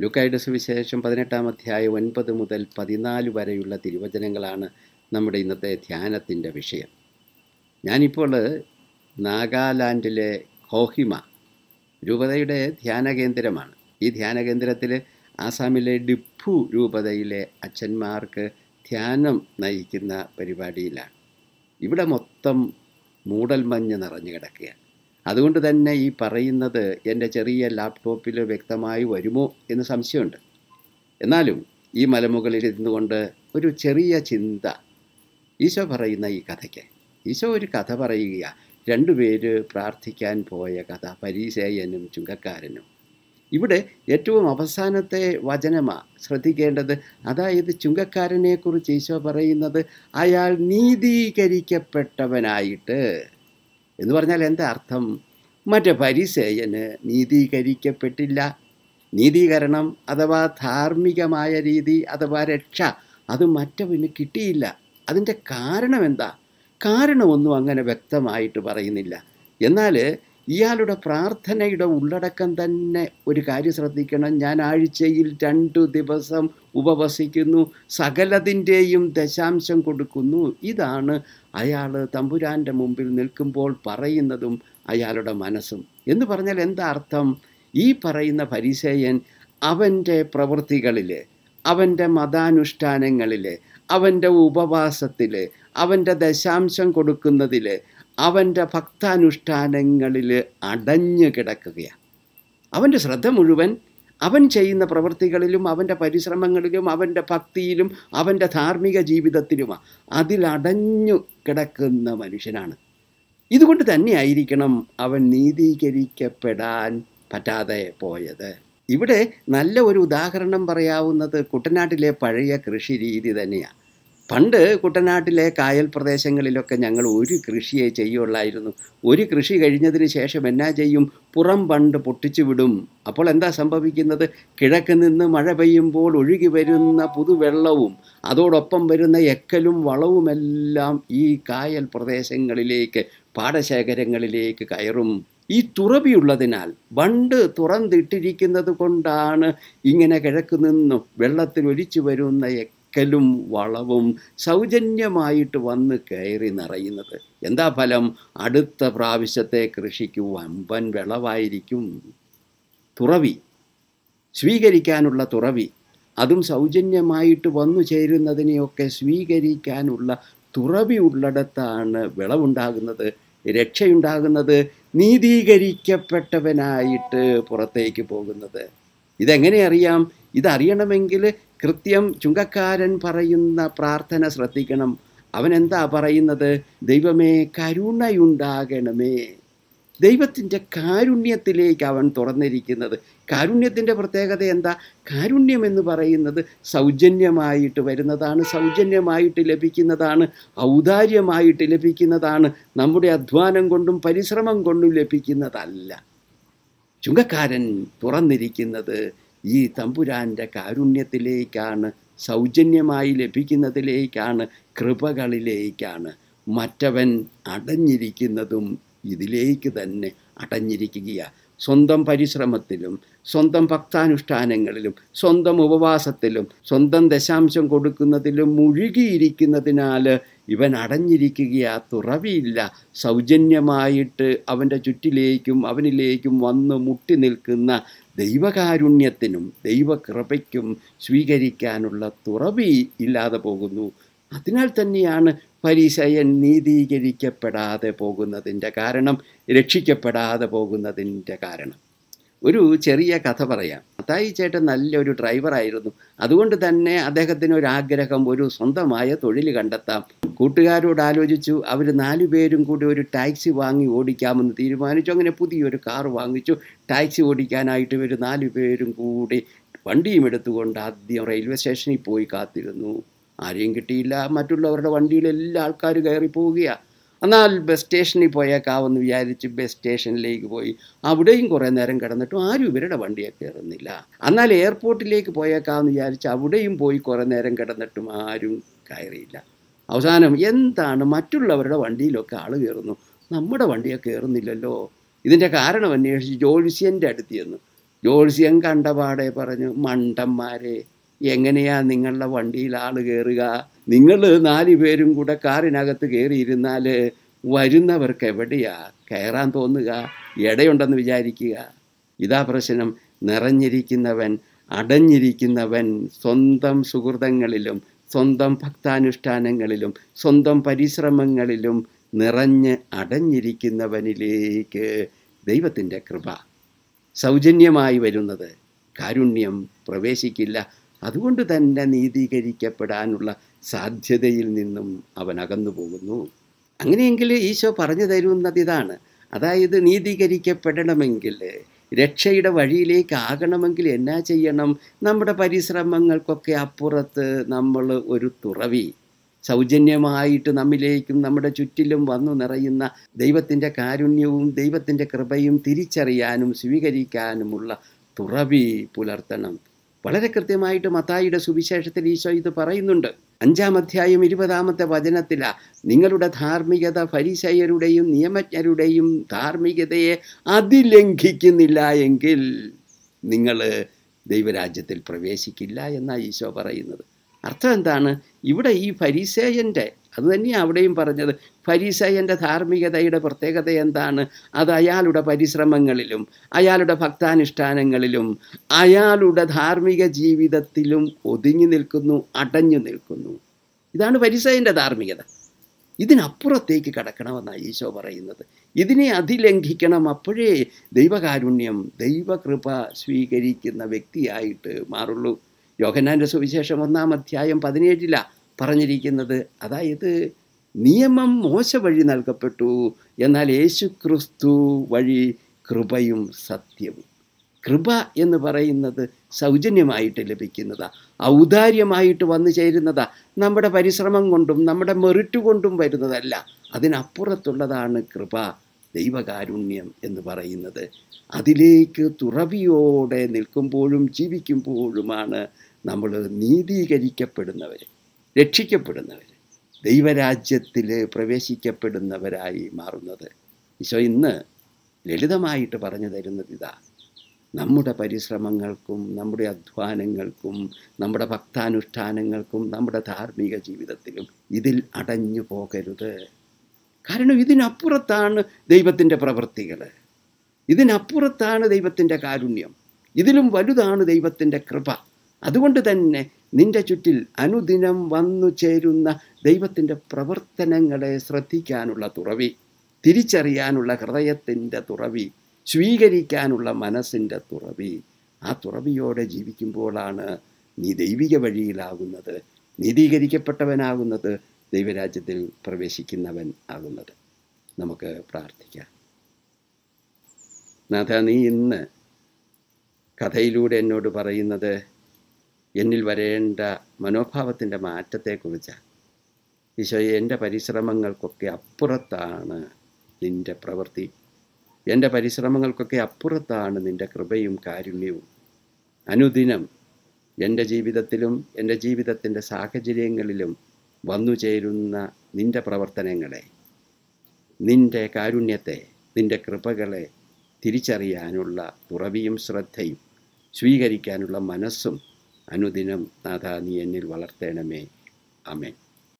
ലുക്കായുടെ സുവിശേഷം പതിനെട്ടാം അധ്യായം ഒൻപത് മുതൽ പതിനാല് വരെയുള്ള തിരുവചനങ്ങളാണ് നമ്മുടെ ഇന്നത്തെ ധ്യാനത്തിന്റെ വിഷയം. ഞാനിപ്പോൾ നാഗാലാൻഡിലെ കോഹിമ രൂപതയുടെ ധ്യാന കേന്ദ്രമാണ് ഈ ധ്യാന കേന്ദ്രത്തിൽ ആസാമിലെ ഡിപ്പു രൂപതയിലെ അച്ഛന്മാർക്ക് ധ്യാനം നയിക്കുന്ന പരിപാടിയിലാണ്. ഇവിടെ മൊത്തം മൂടൽമഞ്ഞ് നിറഞ്ഞു കിടക്കുകയാണ്. അതുകൊണ്ട് തന്നെ ഈ പറയുന്നത് എന്റെ ചെറിയ ലാപ്ടോപ്പിൽ വ്യക്തമായി വരുമോ എന്ന് സംശയമുണ്ട്. എന്നാലും ഈ മലമുകളിൽ ഇരുന്നു കൊണ്ട് ഒരു ചെറിയ ചിന്ത. ഈശോ പറയുന്ന ഈ കഥയ്ക്ക്. ഈശോ ഒരു കഥ പറയുക. രണ്ടുപേര് പ്രാർത്ഥിക്കാൻ പോയ കഥ. പരീശയനും ചുങ്കക്കാരനും. ഇവിടെ ഏറ്റവും അവസാനത്തെ വചനമാണ് ശ്രദ്ധിക്കേണ്ടത്. അതായത് ചുങ്കക്കാരനെക്കുറിച്ച് ഈശോ പറയുന്നത് അയാൾ നീതീകരിക്കപ്പെട്ടവനായിട്ട് എന്ന് പറഞ്ഞാൽ എന്താ അർത്ഥം? മറ്റേ പരിസേയന് നീതീകരിക്കപ്പെട്ടില്ല. നീതീകരണം അഥവാ ധാർമ്മികമായ രീതി അഥവാ രക്ഷ അത് മറ്റവന് കിട്ടിയില്ല. അതിന്റെ കാരണം എന്താ? കാരണമൊന്നും അങ്ങനെ വ്യക്തമായിട്ട് പറയുന്നില്ല. എന്നാൽ ഇയാളുടെ പ്രാർത്ഥനയുടെ ഉള്ളടക്കം തന്നെ ഒരു കാര്യം ശ്രദ്ധിക്കണം. ഞാൻ ആഴ്ചയിൽ രണ്ടു ദിവസം ഉപവസിക്കുന്നു സകലതിന്റെയും ദശാംശം കൊടുക്കുന്നു. ഇതാണ് അയാൾ തമ്പുരാന്റെ മുമ്പിൽ നിൽക്കുമ്പോൾ പറയുന്നതും അയാളുടെ മനസ്സും. എന്ന് പറഞ്ഞാൽ എന്താ അർത്ഥം? ഈ പറയുന്ന പരിസേയൻ അവന്റെ പ്രവൃത്തികളിൽ അവന്റെ മതാനുഷ്ഠാനങ്ങളിൽ അവന്റെ ഉപവാസത്തിൽ അവന്റെ ദശാംശം കൊടുക്കുന്നതിൽ അവന്റെ ഭക്താനുഷ്ഠാനങ്ങളിൽ അടഞ്ഞു കിടക്കുകയാണ്. അവന്റെ ശ്രദ്ധ മുഴുവൻ അവൻ ചെയ്യുന്ന പ്രവൃത്തികളിലും അവന്റെ പരിശ്രമങ്ങളിലും അവന്റെ ഭക്തിയിലും അവന്റെ ധാർമ്മിക ജീവിതത്തിലുമാണ് അതിലടഞ്ഞു കിടക്കുന്ന മനുഷ്യനാണ്. ഇതുകൊണ്ട് തന്നെയായിരിക്കണം അവൻ നീതീകരിക്കപ്പെടാൻ പറ്റാതെ പോയത്. ഇവിടെ നല്ല ഒരു ഉദാഹരണം പറയാവുന്നത് കുട്ടനാട്ടിലെ പഴയ കൃഷി രീതി തന്നെയാണ് പണ്ട് കുട്ടനാട്ടിലെ കായൽ പ്രദേശങ്ങളിലൊക്കെ ഞങ്ങൾ ഒരു കൃഷിയെ ചെയ്യുള്ളായിരുന്നു. ഒരു കൃഷി കഴിഞ്ഞതിന് ശേഷം എന്നാ ചെയ്യും? പുറം പണ്ട് പൊട്ടിച്ചു വിടും. അപ്പോൾ എന്താ സംഭവിക്കുന്നത്? കിഴക്ക് നിന്ന് മഴ പെയ്യുമ്പോൾ ഒഴുകി വരുന്ന പുതുവെള്ളവും അതോടൊപ്പം വരുന്ന എക്കലും വളവുമെല്ലാം ഈ കായൽ പ്രദേശങ്ങളിലേക്ക് പാടശേഖരങ്ങളിലേക്ക് കയറും. ഈ തുറവിയുള്ളതിനാൽ ബണ്ട് തുറന്നിട്ടിരിക്കുന്നത് കൊണ്ടാണ് ഇങ്ങനെ കിഴക്ക് നിന്നും വെള്ളത്തിൽ ഒലിച്ചു വരുന്ന എക്കലും വളവും സൗജന്യമായിട്ട് വന്ന് കയറി നിറയുന്നത്. എന്താ ഫലം? അടുത്ത പ്രാവശ്യത്തെ കൃഷിക്ക് വമ്പൻ വിളവായിരിക്കും. തുറവി. സ്വീകരിക്കാനുള്ള തുറവി. അതും സൗജന്യമായിട്ട് വന്നു ചേരുന്നതിനെയൊക്കെ സ്വീകരിക്കാനുള്ള തുറവി ഉള്ളിടത്താണ് വിളവുണ്ടാകുന്നത്. രക്ഷയുണ്ടാകുന്നത് നീതീകരിക്കപ്പെട്ടവനായിട്ട് പുറത്തേക്ക് പോകുന്നത്. ഇതെങ്ങനെ അറിയാം? ഇതറിയണമെങ്കിൽ കൃത്യം ചുങ്കക്കാരൻ പറയുന്ന പ്രാർത്ഥന ശ്രദ്ധിക്കണം. അവൻ എന്താ പറയുന്നത്? ദൈവമേ കരുണയുണ്ടാകണമേ. ദൈവത്തിന്റെ കാരുണ്യത്തിലേക്ക് അവൻ തുറന്നിരിക്കുന്നത്. കാരുണ്യത്തിന്റെ പ്രത്യേകത എന്താ? കാരുണ്യം എന്ന് പറയുന്നത് സൗജന്യമായിട്ട് വരുന്നതാണ് സൗജന്യമായിട്ട് ലഭിക്കുന്നതാണ് ഔദാര്യമായിട്ട് ലഭിക്കുന്നതാണ് നമ്മുടെ അധ്വാനം കൊണ്ടും പരിശ്രമം കൊണ്ടും ലഭിക്കുന്നതല്ല. ചുങ്കക്കാരൻ തുറന്നിരിക്കുന്നത് ഈ തമ്പുരാന്റെ കാരുണ്യത്തിലേക്കാണ് സൗജന്യമായി ലഭിക്കുന്നതിലേക്കാണ് കൃപകളിലേക്കാണ് മറ്റവൻ അടഞ്ഞിരിക്കുന്നതും ഇതിലേക്ക് തന്നെ അടഞ്ഞിരിക്കുകയാണ് സ്വന്തം പരിശ്രമത്തിലും സ്വന്തം ഭക്താനുഷ്ഠാനങ്ങളിലും സ്വന്തം ഉപവാസത്തിലും സ്വന്തം ദശാംശം കൊടുക്കുന്നതിലും മുഴുകിയിരിക്കുന്നതിനാൽ ഇവൻ അടഞ്ഞിരിക്കുകയാ തുറവിയില്ല. സൗജന്യമായിട്ട് അവന്റെ ചുറ്റിലേക്കും അവനിലേക്കും വന്ന് മുട്ടി നിൽക്കുന്ന ദൈവകാരുണ്യത്തിനും ദൈവകൃപയ്ക്കും സ്വീകരിക്കാനുള്ള തുറവി ഇല്ലാതെ പോകുന്നു. അതിനാൽ തന്നെയാണ് പരിശയൻ നീതീകരിക്കപ്പെടാതെ പോകുന്നതിന്റെ കാരണം രക്ഷിക്കപ്പെടാതെ പോകുന്നതിന്റെ കാരണം. ഒരു ചെറിയ കഥ പറയാം. അത്തായി ചേട്ടൻ നല്ലൊരു ഡ്രൈവറായിരുന്നു അതുകൊണ്ട് തന്നെ അദ്ദേഹത്തിന് ഒരു ആഗ്രഹം ഒരു സ്വന്തമായ തൊഴിൽ കണ്ടെത്താം. കൂട്ടുകാരോട് ആലോചിച്ചു അവർ നാലു പേരും കൂടി ഒരു ടാക്സി വാങ്ങി ഓടിക്കാമെന്ന് തീരുമാനിച്ചു. അങ്ങനെ പുതിയൊരു കാർ വാങ്ങിച്ചു. ടാക്സി ഓടിക്കാനായിട്ട് ഇവർ നാലു പേരും കൂടി വണ്ടിയും എടുത്തുകൊണ്ട് ആദ്യം റെയിൽവേ സ്റ്റേഷനിൽ പോയി കാത്തിരുന്നു. ആരെയും കിട്ടിയില്ല. മറ്റുള്ളവരുടെ വണ്ടിയിൽ എല്ലാ ആൾക്കാരും കയറി പോവുകയാണ് എന്നാൽ ബസ് സ്റ്റേഷനിൽ പോയേക്കാവെന്ന് വിചാരിച്ച് ബസ് സ്റ്റേഷനിലേക്ക് പോയി. അവിടെയും കുറേ നേരം കിടന്നിട്ടും ആരും ഇവരുടെ വണ്ടിയെ കയറുന്നില്ല. എന്നാൽ എയർപോർട്ടിലേക്ക് പോയേക്കാവെന്ന് വിചാരിച്ച് അവിടെയും പോയി കുറേ നേരം കിടന്നിട്ടും ആരും കയറിയില്ല. അവസാനം എന്താണ് മറ്റുള്ളവരുടെ വണ്ടിയിലൊക്കെ ആൾ കയറുന്നു? നമ്മുടെ വണ്ടിയെ കയറുന്നില്ലല്ലോ. ഇതിന്റെ കാരണം അന്വേഷിച്ച് ജോത്സ്യന്റെ അടുത്ത് ചെന്നു. ജോത്സ്യം കണ്ടപാടെ പറഞ്ഞു മണ്ടന്മാരെ എങ്ങനെയാ നിങ്ങളുടെ വണ്ടിയിൽ ആൾ കയറുക നിങ്ങൾ നാല് പേരും കൂടെ കാറിനകത്ത് കയറിയിരുന്നാൽ വരുന്നവർക്ക് എവിടെയാ? കയറാൻ തോന്നുക ഇടയുണ്ടെന്ന് വിചാരിക്കുക. ഇതാ പ്രശ്നം. നിറഞ്ഞിരിക്കുന്നവൻ അടഞ്ഞിരിക്കുന്നവൻ സ്വന്തം സുഹൃതങ്ങളിലും സ്വന്തം ഭക്താനുഷ്ഠാനങ്ങളിലും സ്വന്തം പരിശ്രമങ്ങളിലും നിറഞ്ഞ് അടഞ്ഞിരിക്കുന്നവനിലേക്ക് ദൈവത്തിന്റെ കൃപ സൗജന്യമായി വരുന്നത്. കാരുണ്യം പ്രവേശിക്കില്ല. അതുകൊണ്ട് തന്നെ നീതീകരിക്കപ്പെടാനുള്ള സാധ്യതയിൽ നിന്നും അവൻ അകന്നു പോകുന്നു. അങ്ങനെയെങ്കിൽ ഈശോ പറഞ്ഞു തരുന്നത് ഇതാണ്. അതായത് നീതീകരിക്കപ്പെടണമെങ്കിൽ രക്ഷയുടെ വഴിയിലേക്ക് ആകണമെങ്കിൽ എന്നാ ചെയ്യണം? നമ്മുടെ പരിശ്രമങ്ങൾക്കൊക്കെ അപ്പുറത്ത് നമ്മൾ ഒരു തുറവി സൗജന്യമായിട്ട് നമ്മിലേക്കും നമ്മുടെ ചുറ്റിലും വന്നു നിറയുന്ന ദൈവത്തിന്റെ കാരുണ്യവും ദൈവത്തിന്റെ കൃപയും തിരിച്ചറിയാനും സ്വീകരിക്കാനുമുള്ള തുറവി പുലർത്തണം. വളരെ കൃത്യമായിട്ട് മത്തായിയുടെ സുവിശേഷത്തിൽ ഈശോ ഇത് പറയുന്നുണ്ട്. അഞ്ചാം അധ്യായം ഇരുപതാമത്തെ വചനത്തില നിങ്ങളുടെ ധാർമ്മികത പരിശയരുടെയും നിയമജ്ഞരുടെയും ധാർമ്മികതയെ അതിലംഘിക്കുന്നില്ല എങ്കിൽ നിങ്ങൾ ദൈവരാജ്യത്തിൽ പ്രവേശിക്കില്ല എന്നാണ് ഈശോ പറയുന്നത്. അർത്ഥം എന്താണ്? ഇവിടെ ഈ ഫരിസേയന്റെ അത് തന്നെയാണ് അവിടെയും പറഞ്ഞത്. ഫരിസേയന്റെ ധാർമ്മികതയുടെ പ്രത്യേകത എന്താണ്? അത് അയാളുടെ പരിശ്രമങ്ങളിലും അയാളുടെ ഭക്താനുഷ്ഠാനങ്ങളിലും അയാളുടെ ധാർമ്മിക ജീവിതത്തിലും ഒതുങ്ങി നിൽക്കുന്നു അടഞ്ഞു നിൽക്കുന്നു. ഇതാണ് പരിസയന്റെ ധാർമ്മികത. ഇതിനപ്പുറത്തേക്ക് കടക്കണമെന്നാണ് ഈശോ പറയുന്നത്. ഇതിനെ അതിലംഘിക്കണം അപ്പോഴേ ദൈവകാരുണ്യം ദൈവകൃപ സ്വീകരിക്കുന്ന വ്യക്തിയായിട്ട് മാറുള്ളൂ. യോഗനാന്റെ സുവിശേഷം ഒന്നാം അധ്യായം പതിനേഴില പറഞ്ഞിരിക്കുന്നത്. അതായത് നിയമം മോശ വഴി നൽകപ്പെട്ടു. എന്നാൽ യേശു ക്രിസ്തു വഴി കൃപയും സത്യവും കൃപ എന്ന് പറയുന്നത് സൗജന്യമായിട്ട് ലഭിക്കുന്നതാ. ഔദാര്യമായിട്ട് വന്നു ചേരുന്നതാ. നമ്മുടെ പരിശ്രമം കൊണ്ടും നമ്മുടെ മെറിറ്റ് കൊണ്ടും വരുന്നതല്ല. അതിനപ്പുറത്തുള്ളതാണ് കൃപ ദൈവകാരുണ്യം എന്ന് പറയുന്നത്. അതിലേക്ക് തുറവിയോടെ നിൽക്കുമ്പോഴും ജീവിക്കുമ്പോഴുമാണ് നമ്മൾ നീതീകരിക്കപ്പെടുന്നവർ രക്ഷിക്കപ്പെടുന്നവർ ദൈവരാജ്യത്തിൽ പ്രവേശിക്കപ്പെടുന്നവരായി മാറുന്നത്. ഈശോ ഇന്ന് ലളിതമായിട്ട് പറഞ്ഞു തരുന്നത് ഇതാ. നമ്മുടെ പരിശ്രമങ്ങൾക്കും നമ്മുടെ അധ്വാനങ്ങൾക്കും നമ്മുടെ ഭക്താനുഷ്ഠാനങ്ങൾക്കും നമ്മുടെ ധാർമ്മിക ജീവിതത്തിലും ഇതിൽ അടഞ്ഞു പോകരുത്. കാരണം ഇതിനപ്പുറത്താണ് ദൈവത്തിന്റെ പ്രവൃത്തികൾ ഇതിനപ്പുറത്താണ് ദൈവത്തിന്റെ കാരുണ്യം. ഇതിലും വലുതാണ് ദൈവത്തിന്റെ കൃപ. അതുകൊണ്ട് തന്നെ നിന്റെ ചുറ്റിൽ അനുദിനം വന്നു ചേരുന്ന ദൈവത്തിന്റെ പ്രവർത്തനങ്ങളെ ശ്രദ്ധിക്കാനുള്ള തുറവി തിരിച്ചറിയാനുള്ള ഹൃദയത്തിന്റെ തുറവി സ്വീകരിക്കാനുള്ള മനസ്സിന്റെ തുറവി ആ തുറവിയോടെ ജീവിക്കുമ്പോഴാണ് നീ ദൈവിക വഴിയിലാകുന്നത് നീതീകരിക്കപ്പെട്ടവനാകുന്നത് ദൈവരാജ്യത്തിൽ പ്രവേശിക്കുന്നവൻ ആകുന്നത്. നമുക്ക് പ്രാർത്ഥിക്കാം. നാഥ നീ ഇന്ന് കഥയിലൂടെ എന്നോട് പറയുന്നത് എന്നിൽ വരേണ്ട മനോഭാവത്തിന്റെ മാറ്റത്തെക്കുറിച്ചാണ് ഈശോയെ എന്റെ പരിശ്രമങ്ങൾക്കൊക്കെ അപ്പുറത്താണ് നിന്റെ പ്രവൃത്തി. എന്റെ പരിശ്രമങ്ങൾക്കൊക്കെ അപ്പുറത്താണ് നിന്റെ കൃപയും കാരുണ്യവും. അനുദിനം എന്റെ ജീവിതത്തിലും എന്റെ ജീവിതത്തിന്റെ സാഹചര്യങ്ങളിലും വന്നു ചേരുന്ന നിന്റെ പ്രവർത്തനങ്ങളെ നിന്റെ കാരുണ്യത്തെ നിന്റെ കൃപകളെ തിരിച്ചറിയാനുള്ള തുറവിയും ശ്രദ്ധയും സ്വീകരിക്കാനുള്ള മനസ്സും അനുദിനം നാഥ നീ എന്നിൽ വളർത്തേണമേ. അമേൻ